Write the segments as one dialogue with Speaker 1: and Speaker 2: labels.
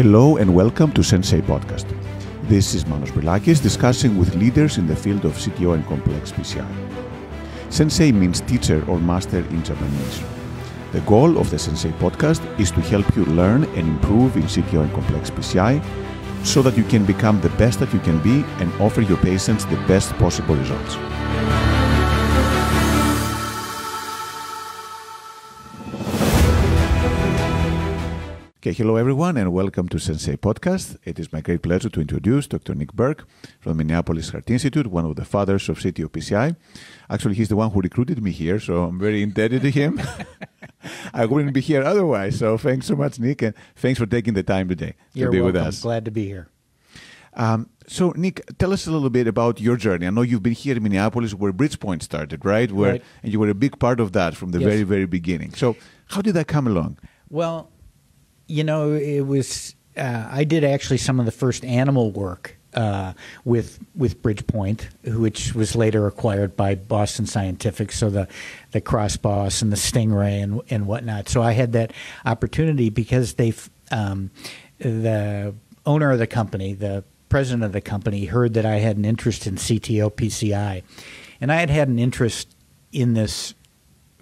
Speaker 1: Hello and welcome to Sensei Podcast. This is Manos Brilakis discussing with leaders in the field of CTO and complex PCI. Sensei means teacher or master in Japanese. The goal of the Sensei podcast is to help you learn and improve in CTO and complex PCI so that you can become the best that you can be and offer your patients the best possible results. Okay, hello everyone, and welcome to Sensei Podcast. It is my great pleasure to introduce Dr. Nick Burke from the Minneapolis Heart Institute, one of the fathers of CTO PCI. Actually, he's the one who recruited me here, so I'm very indebted to him. I wouldn't be here otherwise. So thanks so much, Nick, and thanks for taking the time today
Speaker 2: You're
Speaker 1: to be
Speaker 2: welcome.
Speaker 1: with us.
Speaker 2: Glad to be here.
Speaker 1: Um, so, Nick, tell us a little bit about your journey. I know you've been here in Minneapolis, where Bridgepoint started, right? Where
Speaker 2: Right.
Speaker 1: and you were a big part of that from the
Speaker 2: Yes.
Speaker 1: very, very beginning. So, how did that come along?
Speaker 2: Well, you know, it was uh, I did actually some of the first animal work uh, with with Bridgepoint, which was later acquired by Boston Scientific. So the the Crossboss and the Stingray and and whatnot. So I had that opportunity because they um, the owner of the company, the president of the company, heard that I had an interest in CTO PCI, and I had had an interest in this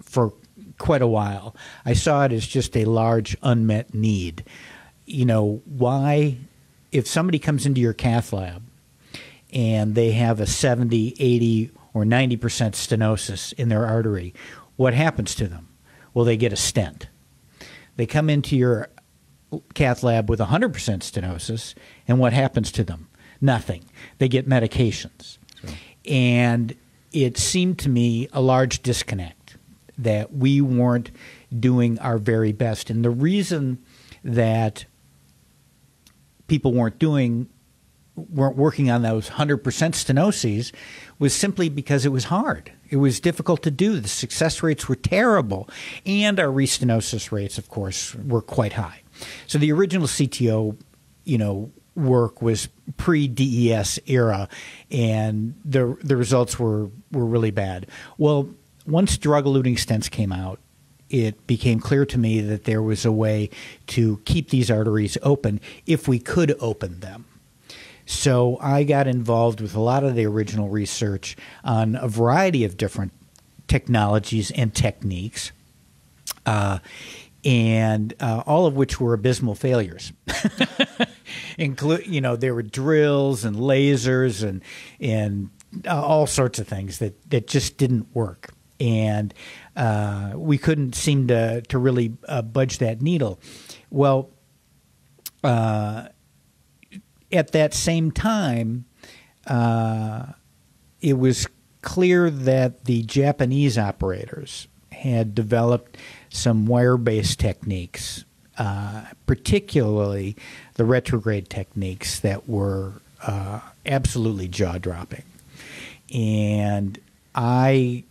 Speaker 2: for quite a while. I saw it as just a large unmet need. You know, why, if somebody comes into your cath lab and they have a 70, 80, or 90% stenosis in their artery, what happens to them? Well, they get a stent. They come into your cath lab with 100% stenosis, and what happens to them? Nothing. They get medications. And it seemed to me a large disconnect that we weren't doing our very best. And the reason that people weren't doing weren't working on those 100% stenoses was simply because it was hard. It was difficult to do. The success rates were terrible. And our restenosis rates, of course, were quite high. So the original CTO, you know, work was pre DES era, and the the results were were really bad. Well, once drug eluting stents came out, it became clear to me that there was a way to keep these arteries open if we could open them. So I got involved with a lot of the original research on a variety of different technologies and techniques. Uh, and uh, all of which were abysmal failures. Include, you know, there were drills and lasers and and uh, all sorts of things that that just didn't work, and uh, we couldn't seem to to really uh, budge that needle. Well, uh, at that same time, uh, it was clear that the Japanese operators had developed some wire based techniques, uh, particularly the retrograde techniques that were uh, absolutely jaw dropping. And I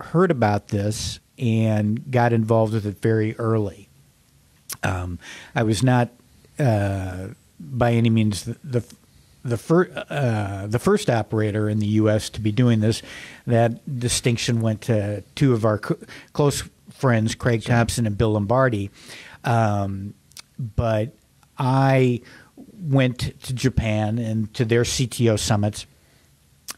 Speaker 2: heard about this and got involved with it very early. Um, I was not uh, by any means the, the the, fir- uh, the first operator in the U.S. to be doing this. That distinction went to two of our co- close friends, Craig Thompson and Bill Lombardi. Um, but I went to Japan and to their CTO summits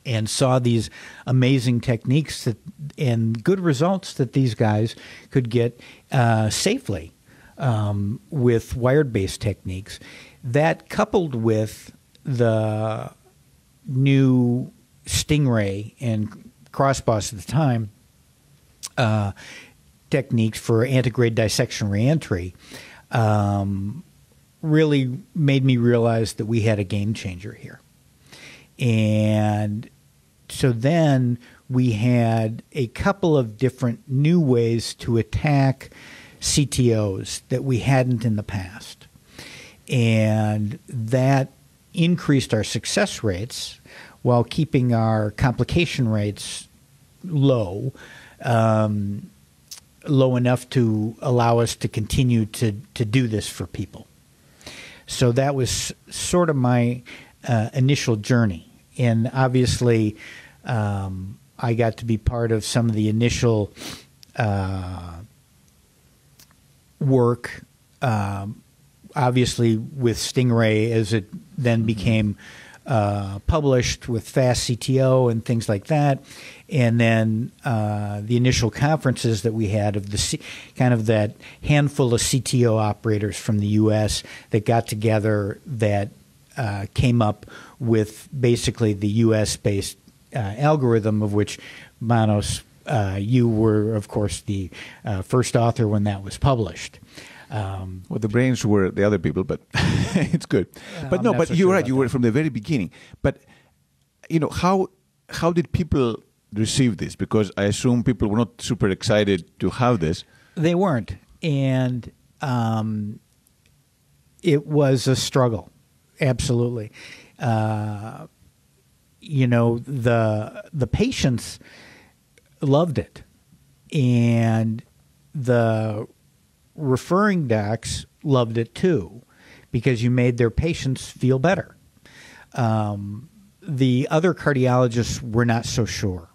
Speaker 2: and saw these amazing techniques that, and good results that these guys could get uh, safely um, with wired based techniques. That coupled with the new Stingray and Crossboss at the time uh, techniques for antegrade dissection reentry um, really made me realize that we had a game changer here. And so then we had a couple of different new ways to attack CTOs that we hadn't in the past. And that increased our success rates while keeping our complication rates low, um, low enough to allow us to continue to, to do this for people. So that was sort of my uh, initial journey. And obviously, um, I got to be part of some of the initial uh, work. Um, obviously with Stingray as it then became uh, published with Fast CTO and things like that, and then uh, the initial conferences that we had of the C- kind of that handful of CTO operators from the U.S. that got together that uh, came up with basically the U.S. based algorithm of which Manos, uh, you were of course the uh, first author when that was published.
Speaker 1: Um, well, the brains were the other people, but it's good. but
Speaker 2: I'm
Speaker 1: no, but
Speaker 2: so
Speaker 1: you're
Speaker 2: sure
Speaker 1: right. You were from the very beginning. But you know how how did people receive this? Because I assume people were not super excited to have this.
Speaker 2: They weren't, and um, it was a struggle. Absolutely, uh, you know the the patients loved it, and the referring docs loved it too, because you made their patients feel better. Um, the other cardiologists were not so sure.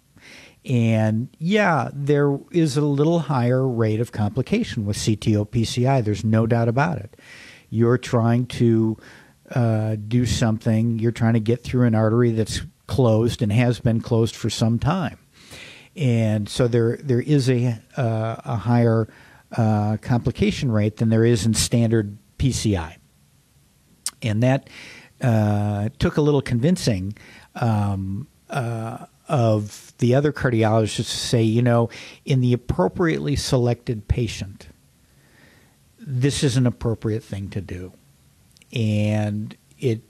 Speaker 2: And yeah, there is a little higher rate of complication with CTO PCI. There's no doubt about it. You're trying to uh, do something, you're trying to get through an artery that's closed and has been closed for some time. And so there, there is a, uh, a higher uh, complication rate than there is in standard PCI. And that uh, took a little convincing um, uh, of the other cardiologists to say, you know, in the appropriately selected patient, this is an appropriate thing to do. And it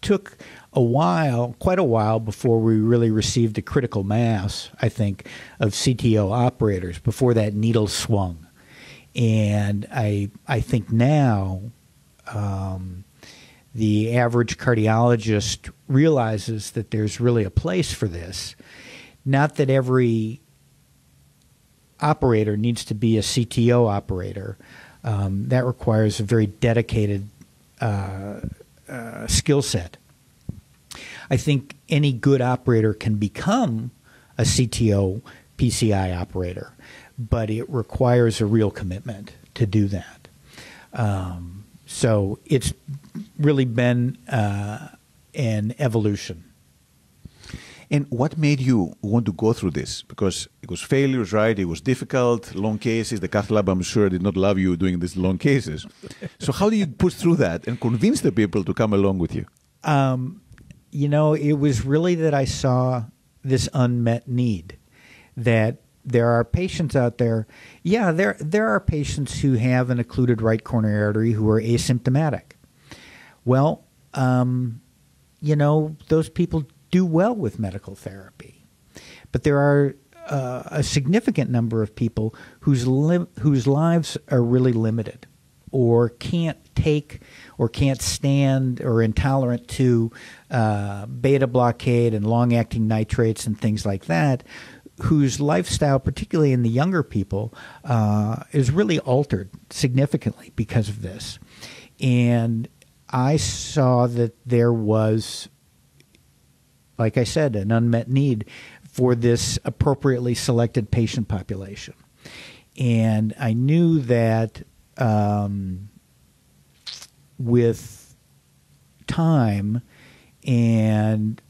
Speaker 2: took a while, quite a while, before we really received a critical mass, I think, of CTO operators before that needle swung. And I, I think now um, the average cardiologist realizes that there's really a place for this. Not that every operator needs to be a CTO operator. Um, that requires a very dedicated uh, uh, skill set. I think any good operator can become a CTO PCI operator, but it requires a real commitment to do that. Um, so it's really been uh, an evolution.
Speaker 1: And what made you want to go through this? Because it was failures, right? It was difficult, long cases. The cath lab, I'm sure, did not love you doing these long cases. so how do you push through that and convince the people to come along with you?
Speaker 2: Um, you know, it was really that I saw this unmet need that there are patients out there. Yeah, there there are patients who have an occluded right coronary artery who are asymptomatic. Well, um, you know, those people do well with medical therapy, but there are uh, a significant number of people whose li- whose lives are really limited, or can't take, or can't stand, or intolerant to uh, beta blockade and long acting nitrates and things like that, whose lifestyle, particularly in the younger people, uh, is really altered significantly because of this. And I saw that there was, like I said, an unmet need for this appropriately selected patient population. And I knew that um, with time and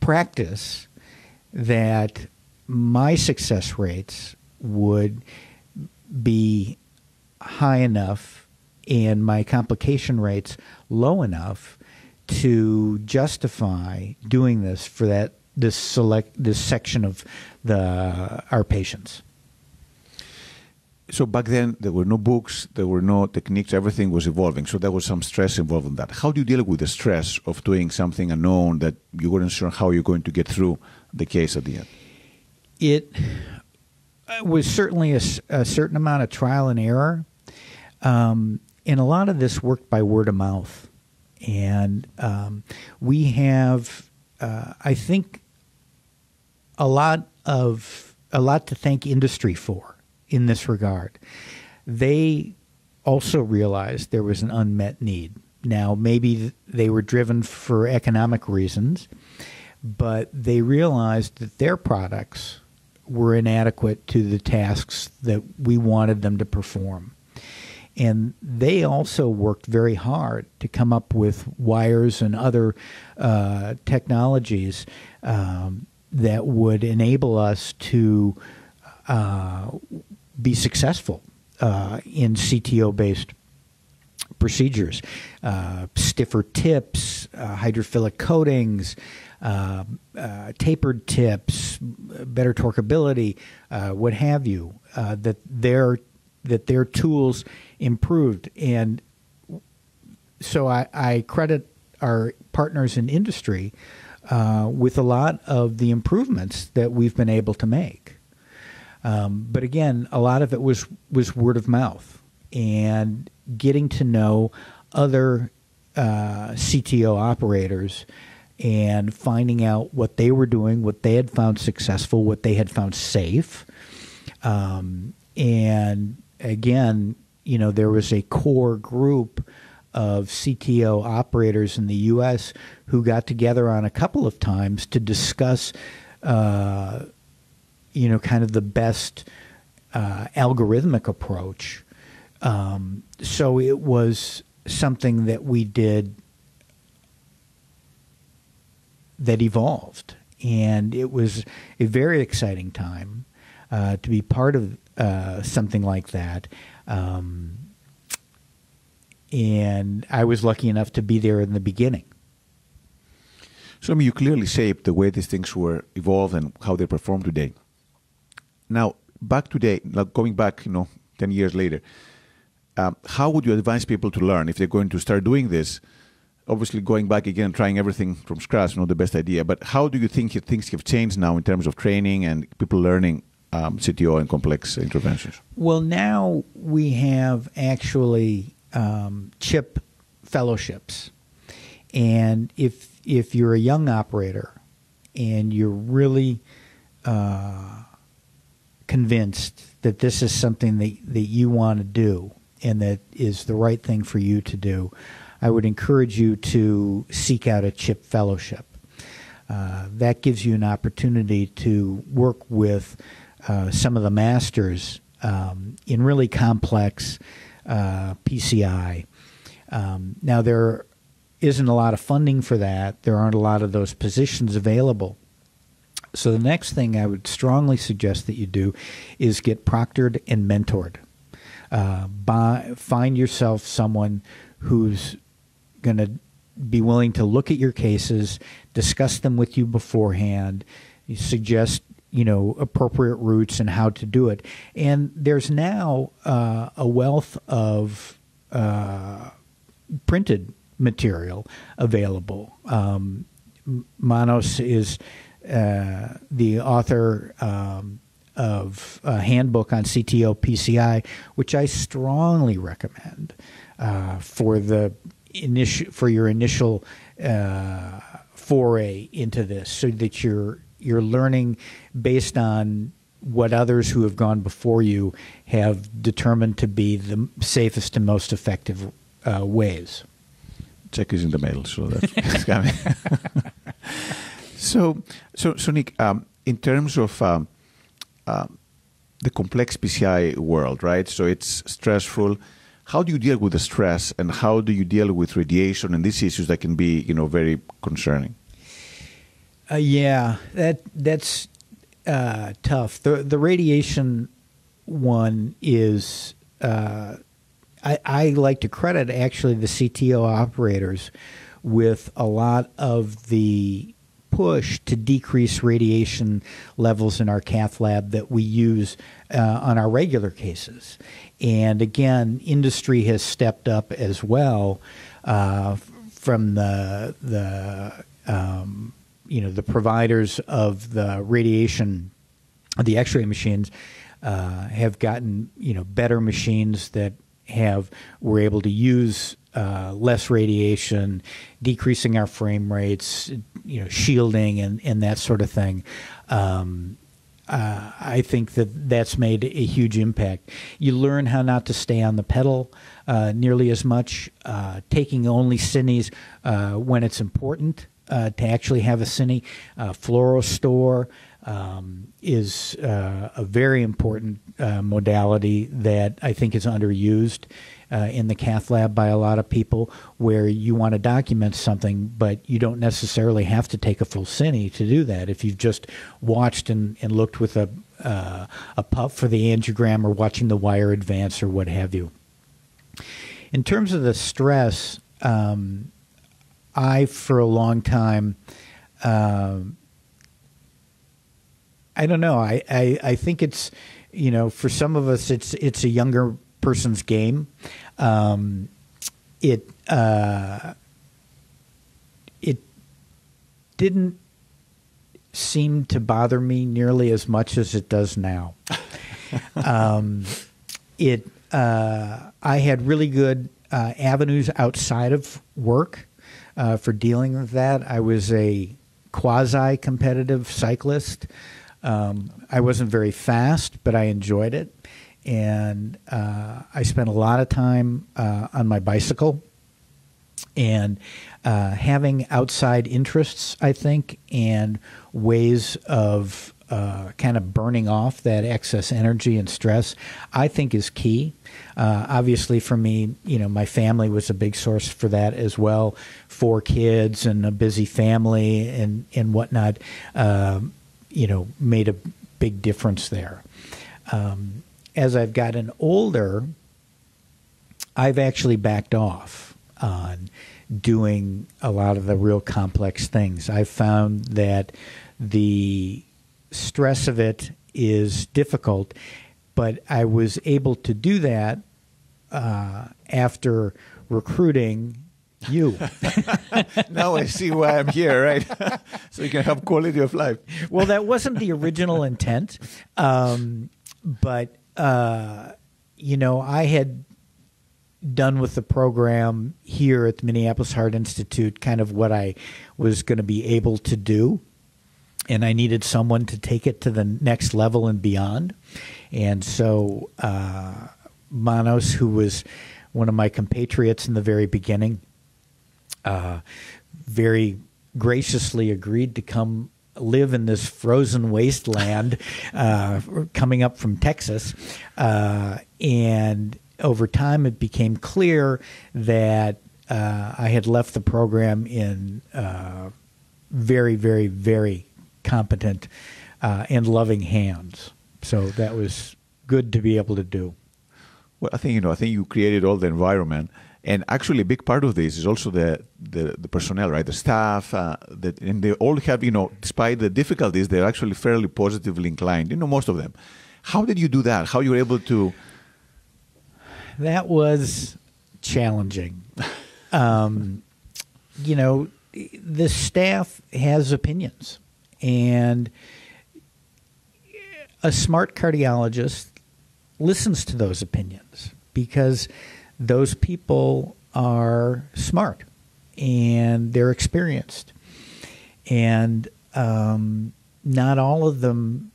Speaker 2: practice that my success rates would be high enough and my complication rates low enough to justify doing this for that this select this section of the our patients.
Speaker 1: So back then, there were no books, there were no techniques, everything was evolving. So there was some stress involved in that. How do you deal with the stress of doing something unknown that you weren't sure how you're going to get through the case at the end?
Speaker 2: It was certainly a certain amount of trial and error, um, and a lot of this worked by word of mouth. And um, we have, uh, I think, a lot of a lot to thank industry for in this regard. They also realized there was an unmet need. Now, maybe they were driven for economic reasons, but they realized that their products were inadequate to the tasks that we wanted them to perform. and they also worked very hard to come up with wires and other uh, technologies um, that would enable us to uh, be successful uh, in CTO based procedures. Uh, stiffer tips, uh, hydrophilic coatings, uh, uh, tapered tips, better torqueability, uh, what have you, that their that their tools improved, and so I, I credit our partners in industry with a lot of the improvements that we've been able to make. Um, but again, a lot of it was was word of mouth and getting to know other uh, CTO operators and finding out what they were doing, what they had found successful, what they had found safe. Um, and again, you know, there was a core group of CTO operators in the U.S. who got together on a couple of times to discuss, uh, you know, kind of the best uh, algorithmic approach. Um, so it was something that we did that evolved. And it was a very exciting time uh, to be part of uh, something like that. Um, and I was lucky enough to be there in the beginning.
Speaker 1: So, I mean, you clearly shaped the way these things were evolved and how they perform today. Now, back today, like going back, you know, 10 years later, um, how would you advise people to learn if they're going to start doing this? obviously going back again trying everything from scratch not the best idea but how do you think things have changed now in terms of training and people learning um, cto and complex interventions
Speaker 2: well now we have actually um, CHIP fellowships and if if you're a young operator and you're really uh, convinced that this is something that, that you want to do and that is the right thing for you to do I would encourage you to seek out a CHIP fellowship. Uh, that gives you an opportunity to work with uh, some of the masters um, in really complex uh, PCI. Um, now, there isn't a lot of funding for that, there aren't a lot of those positions available. So, the next thing I would strongly suggest that you do is get proctored and mentored. Uh, buy, find yourself someone who's going to be willing to look at your cases, discuss them with you beforehand, suggest you know appropriate routes and how to do it. And there's now uh, a wealth of uh, printed material available. Um, Manos is uh, the author. Um, of a handbook on CTO PCI, which I strongly recommend uh, for the initial for your initial uh, foray into this, so that you're you're learning based on what others who have gone before you have determined to be the safest and most effective uh, ways.
Speaker 1: Check is in the mail, so that's coming. so, so, so Nick, um, in terms of um, um, the complex PCI world, right? So it's stressful. How do you deal with the stress and how do you deal with radiation and these issues that can be you know very concerning?
Speaker 2: Uh, yeah that that's uh, tough. The the radiation one is uh, I, I like to credit actually the CTO operators with a lot of the push to decrease radiation levels in our cath lab that we use uh, on our regular cases. And again, industry has stepped up as well uh, from the the um, you know the providers of the radiation, the X-ray machines uh, have gotten you know better machines that have were able to use uh, less radiation, decreasing our frame rates, you know, shielding and, and that sort of thing. Um, uh, I think that that's made a huge impact. You learn how not to stay on the pedal uh, nearly as much, uh, taking only cines uh, when it's important uh, to actually have a cine, fluorostore, um, is a very important modality that I think is underused uh, in the cath lab by a lot of people, where you want to document something, but you don't necessarily have to take a full cine to do that. If you've just watched and, and looked with a uh, a puff for the angiogram or watching the wire advance or what have you. In terms of the stress, um, I for a long time. Um, I don't know. I, I, I think it's you know for some of us it's it's a younger person's game. Um, it uh, it didn't seem to bother me nearly as much as it does now. um, it uh, I had really good uh, avenues outside of work uh, for dealing with that. I was a quasi competitive cyclist. Um, I wasn't very fast, but I enjoyed it. And uh, I spent a lot of time uh, on my bicycle and uh, having outside interests, I think, and ways of uh, kind of burning off that excess energy and stress, I think is key. Uh, obviously, for me, you know, my family was a big source for that as well. Four kids and a busy family and and whatnot, um, you know, made a big difference there. Um, as I've gotten older, I've actually backed off on doing a lot of the real complex things. I've found that the stress of it is difficult, but I was able to do that uh, after recruiting you.
Speaker 1: now I see why I'm here, right? so you can have quality of life.
Speaker 2: well, that wasn't the original intent, um, but uh, you know, I had done with the program here at the Minneapolis Heart Institute kind of what I was going to be able to do. And I needed someone to take it to the next level and beyond. And so uh, Manos, who was one of my compatriots in the very beginning, uh, very graciously agreed to come live in this frozen wasteland uh, coming up from Texas. Uh, and over time, it became clear that uh, I had left the program in uh, very, very, very competent uh, and loving hands. So that was good to be able to do.
Speaker 1: Well, I think you know. I think you created all the environment and actually, a big part of this is also the the, the personnel, right? The staff, uh, that, and they all have, you know, despite the difficulties, they're actually fairly positively inclined. You know, most of them. How did you do that? How you were able to?
Speaker 2: That was challenging. um, you know, the staff has opinions, and a smart cardiologist listens to those opinions because those people are smart and they're experienced. And um, not all of them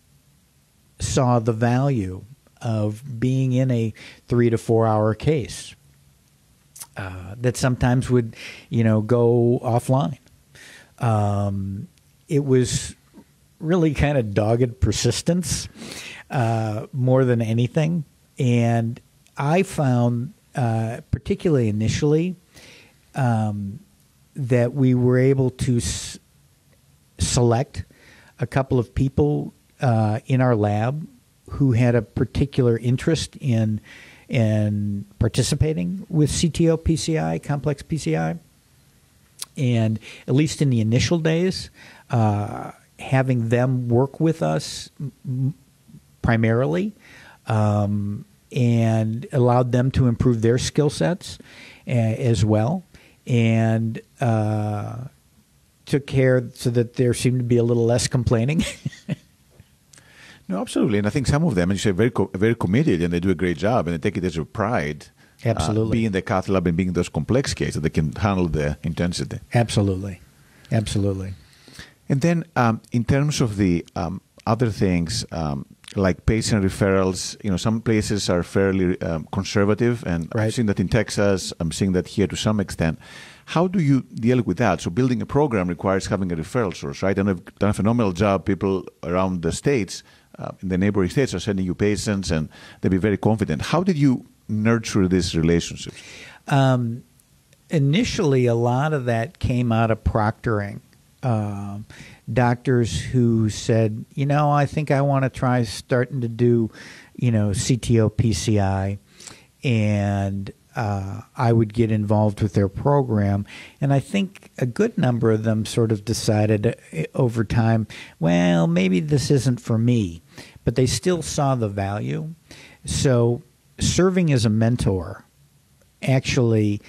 Speaker 2: saw the value of being in a three to four hour case uh, that sometimes would, you know, go offline. Um, it was really kind of dogged persistence uh, more than anything. And I found uh, particularly initially, um, that we were able to s- select a couple of people uh, in our lab who had a particular interest in in participating with CTO PCI, complex PCI, and at least in the initial days, uh, having them work with us m- primarily. Um, and allowed them to improve their skill sets uh, as well, and uh, took care so that there seemed to be a little less complaining.
Speaker 1: no, absolutely, and I think some of them, as you say, very co- very committed, and they do a great job, and they take it as a pride.
Speaker 2: Uh, absolutely,
Speaker 1: uh, being the cath lab and being those complex cases, that they can handle the intensity.
Speaker 2: Absolutely, absolutely.
Speaker 1: And then, um, in terms of the um, other things, um, like patient referrals, you know, some places are fairly um, conservative, and
Speaker 2: Right.
Speaker 1: I've seen that in Texas. I'm seeing that here to some extent. How do you deal with that? So, building a program requires having a referral source, right? And I've done a phenomenal job. People around the states, uh, in the neighboring states, are sending you patients, and they'll be very confident. How did you nurture these relationships?
Speaker 2: Um, initially, a lot of that came out of proctoring. Um, doctors who said, you know, I think I want to try starting to do, you know, CTO PCI, and uh, I would get involved with their program. And I think a good number of them sort of decided uh, over time, well, maybe this isn't for me, but they still saw the value. So, serving as a mentor actually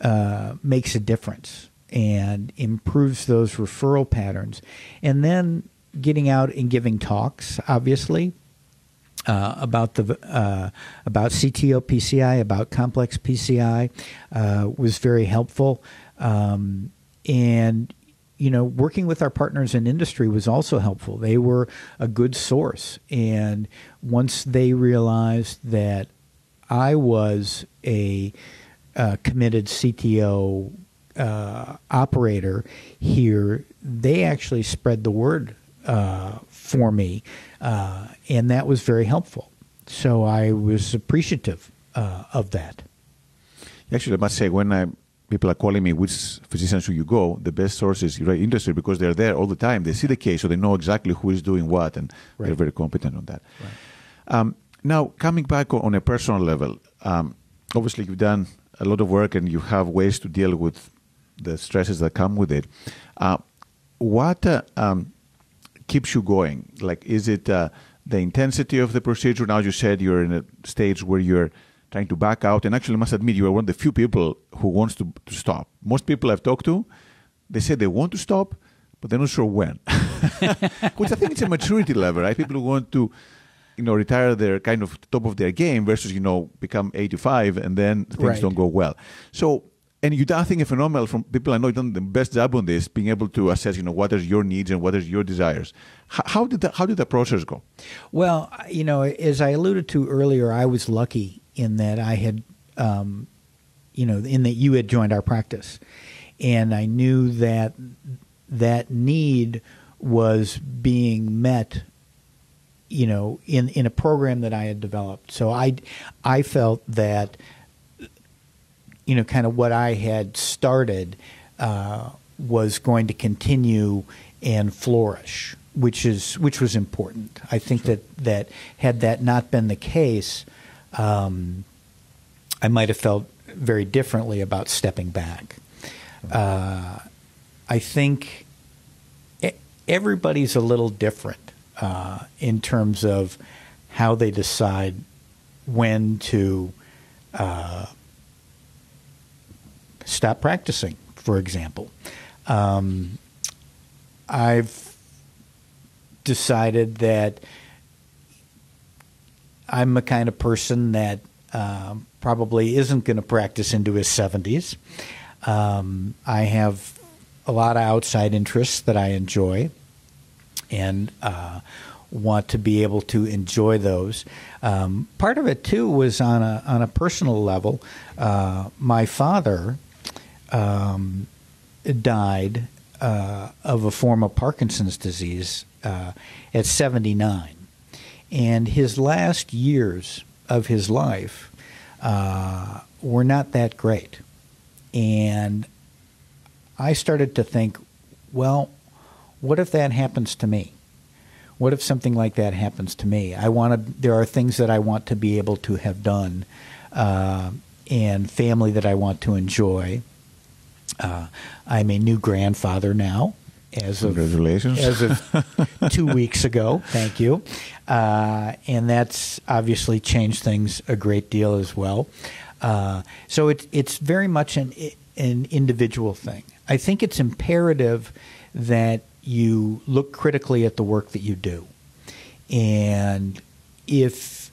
Speaker 2: uh, makes a difference and improves those referral patterns. And then getting out and giving talks, obviously, uh, about the uh, about CTO PCI, about complex PCI, uh, was very helpful. Um, and you know, working with our partners in industry was also helpful. They were a good source, and once they realized that I was a uh, committed CTO uh, operator here, they actually spread the word uh, for me, uh, and that was very helpful. So I was appreciative uh, of that.
Speaker 1: Actually, I must say, when I, people are calling me, which physician should you go? The best source is right industry because they're there all the time. They see the case, so they know exactly who is doing what, and they're very competent on that. Um, now, coming back on, on a personal level, um, obviously you've done a lot of work and you have ways to deal with the stresses that come with it. Uh, what uh, um, keeps you going? Like, is it uh, the intensity of the procedure? Now you said you're in a stage where you're trying to back out, and actually, I must admit, you are one of the few people who wants to, to stop. Most people I've talked to, they say they want to stop, but they're not sure when. Which I think it's a maturity level, right? People who want to, you know, retire their kind of top of their game versus you know become 85 and then things
Speaker 2: Right.
Speaker 1: don't go well. So. And you, I think, a phenomenal from people I know. Done the best job on this, being able to assess, you know, what are your needs and what are your desires. How, how did that, how did that process go?
Speaker 2: Well, you know, as I alluded to earlier, I was lucky in that I had, um, you know, in that you had joined our practice, and I knew that that need was being met. You know, in in a program that I had developed, so I I felt that you know, kind of what I had started uh, was going to continue and flourish, which is which was important. I think that that had that not been the case, um, I might have felt very differently about stepping back. Uh, I think everybody's a little different uh, in terms of how they decide when to uh, stop practicing, for example. Um, I've decided that I'm the kind of person that um, probably isn't going to practice into his 70s. Um, I have a lot of outside interests that I enjoy and uh, want to be able to enjoy those. Um, part of it too was on a on a personal level. Uh, my father um, died uh, of a form of Parkinson's disease uh, at 79, and his last years of his life uh, were not that great, and I started to think, well, what if that happens to me? What if something like that happens to me? I want to. There are things that I want to be able to have done, uh, and family that I want to enjoy. Uh, I'm a new grandfather now, as of
Speaker 1: Congratulations.
Speaker 2: as of two weeks ago. Thank you, uh, and that's obviously changed things a great deal as well. Uh, so it's it's very much an an individual thing. I think it's imperative that you look critically at the work that you do, and if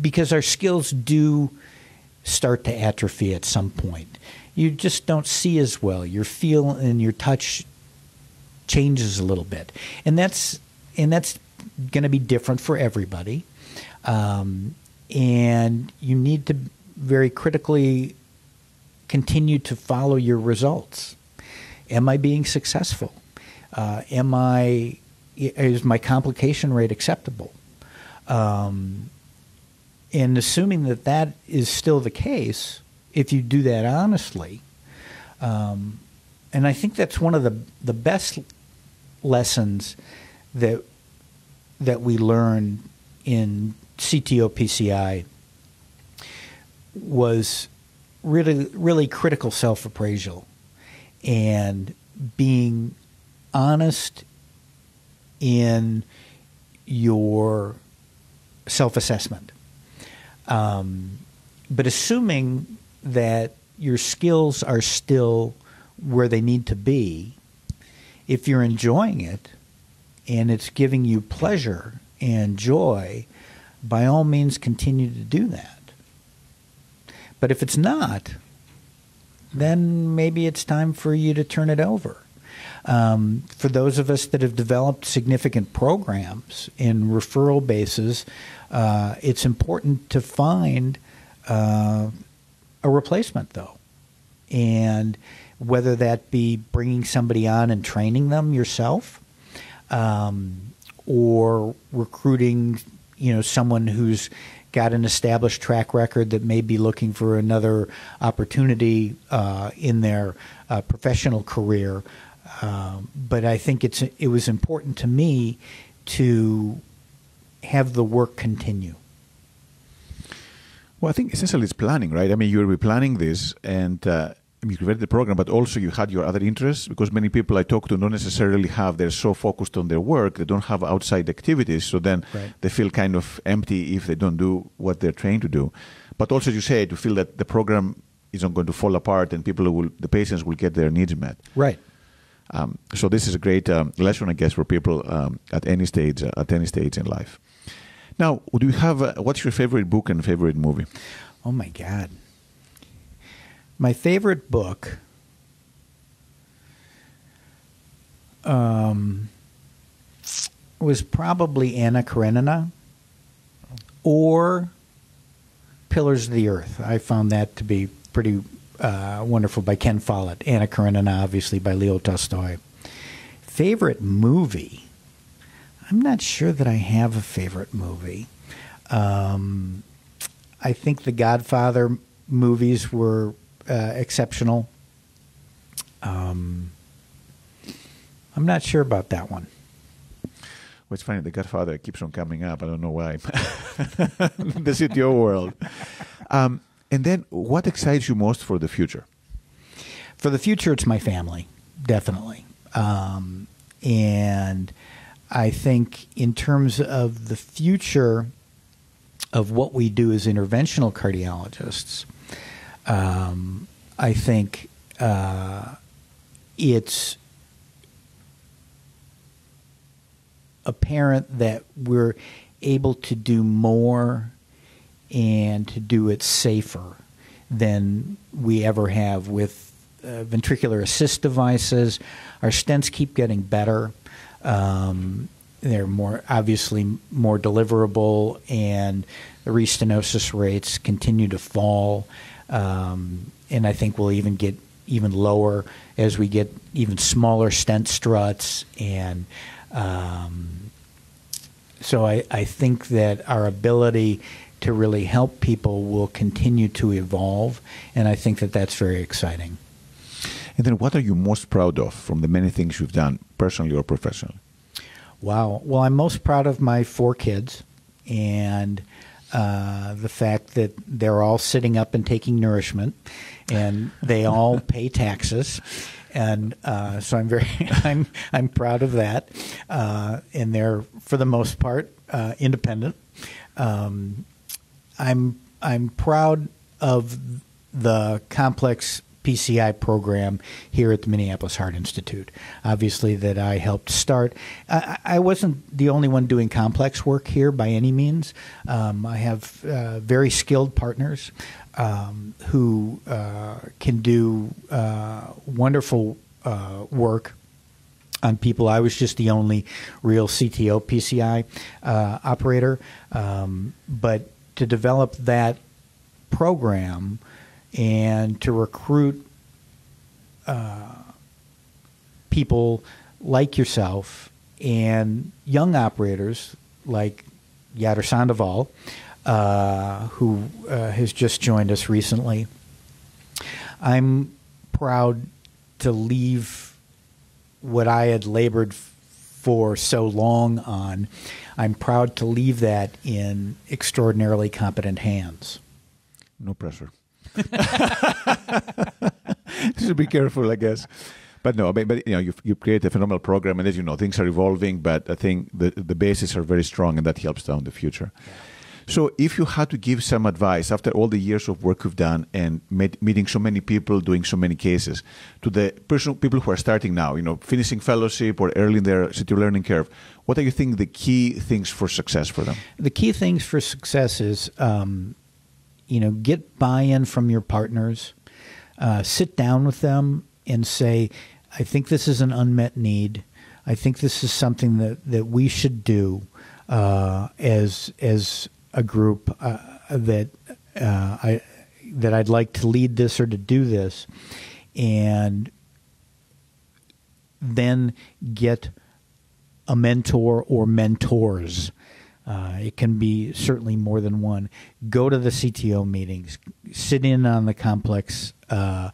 Speaker 2: because our skills do start to atrophy at some point. You just don't see as well. Your feel and your touch changes a little bit, and that's and that's going to be different for everybody. Um, and you need to very critically continue to follow your results. Am I being successful? Uh, am I is my complication rate acceptable? Um, and assuming that that is still the case, if you do that honestly, um, and I think that's one of the the best lessons that that we learn in CTO PCI was really really critical self appraisal and being honest in your self assessment. Um, but assuming that your skills are still where they need to be, if you're enjoying it and it's giving you pleasure and joy, by all means continue to do that. But if it's not, then maybe it's time for you to turn it over. Um, for those of us that have developed significant programs in referral bases, uh, it's important to find uh, a replacement, though. And whether that be bringing somebody on and training them yourself, um, or recruiting, you know, someone who's got an established track record that may be looking for another opportunity uh, in their uh, professional career. Um, but I think it's it was important to me to have the work continue.
Speaker 1: Well, I think essentially it's planning, right? I mean, you're planning this, and uh, you created the program, but also you had your other interests because many people I talk to don't necessarily have, they're so focused on their work, they don't have outside activities. So then right. they feel kind of empty if they don't do what they're trained to do. But also, as you say, to feel that the program isn't going to fall apart and people will, the patients will get their needs met.
Speaker 2: Right.
Speaker 1: Um, so this is a great um, lesson, I guess, for people um, at any stage, uh, at any stage in life. Now, do you have, what's your favorite book and favorite movie?
Speaker 2: Oh my God. My favorite book um, was probably Anna Karenina or Pillars of the Earth. I found that to be pretty uh, wonderful by Ken Follett. Anna Karenina, obviously, by Leo Tolstoy. Favorite movie? I'm not sure that I have a favorite movie. Um, I think the Godfather movies were uh, exceptional. Um, I'm not sure about that one.
Speaker 1: Well, it's funny. The Godfather keeps on coming up. I don't know why. the CTO world. Um, and then, what excites you most for the future?
Speaker 2: For the future, it's my family, definitely. Um, and I think, in terms of the future of what we do as interventional cardiologists, um, I think uh, it's apparent that we're able to do more and to do it safer than we ever have with uh, ventricular assist devices. Our stents keep getting better. Um, they're more obviously more deliverable, and the restenosis rates continue to fall. Um, and I think we'll even get even lower as we get even smaller stent struts. And um, so I, I think that our ability to really help people will continue to evolve. And I think that that's very exciting.
Speaker 1: And then, what are you most proud of from the many things you've done, personally or professionally?
Speaker 2: Wow. Well, I'm most proud of my four kids and uh, the fact that they're all sitting up and taking nourishment, and they all pay taxes, and uh, so I'm very I'm I'm proud of that, uh, and they're for the most part uh, independent. Um, I'm I'm proud of the complex PCI program here at the Minneapolis Heart Institute. Obviously, that I helped start. I, I wasn't the only one doing complex work here by any means. Um, I have uh, very skilled partners um, who uh, can do uh, wonderful uh, work on people. I was just the only real CTO PCI uh, operator, um, but to develop that program and to recruit uh, people like yourself and young operators like Yader Sandoval, uh, who uh, has just joined us recently. I'm proud to leave what I had labored for so long on. I'm proud to leave that in extraordinarily competent hands.
Speaker 1: No pressure. Should be careful, I guess. But no, but, but you know, you you create a phenomenal program, and as you know, things are evolving. But I think the the bases are very strong, and that helps down the future. So, if you had to give some advice after all the years of work you've done and met, meeting so many people, doing so many cases, to the person, people who are starting now, you know, finishing fellowship or early in their CTO learning curve, what do you think the key things for success for them?
Speaker 2: The key things for success is, um, you know, get buy-in from your partners, uh, sit down with them, and say, I think this is an unmet need. I think this is something that, that we should do uh, as as a group uh, that uh, I that I'd like to lead this or to do this, and then get a mentor or mentors. Uh, it can be certainly more than one. Go to the CTO meetings, sit in on the complex uh,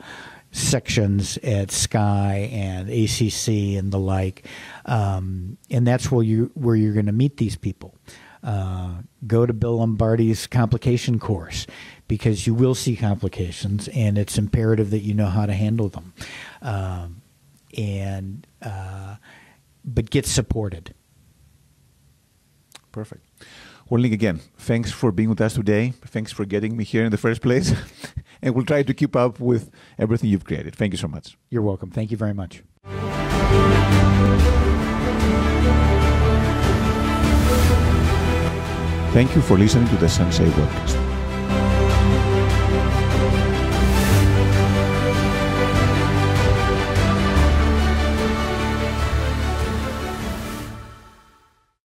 Speaker 2: sections at SCAI and ACC and the like, um, and that's where you where you're going to meet these people. Uh, go to Bill Lombardi's complication course because you will see complications, and it's imperative that you know how to handle them. Um, and uh, but get supported.
Speaker 1: Perfect. Well, Nick, again, thanks for being with us today. Thanks for getting me here in the first place. and we'll try to keep up with everything you've created. Thank you so much.
Speaker 2: You're welcome. Thank you very much.
Speaker 1: Thank you for listening to the Sensei podcast.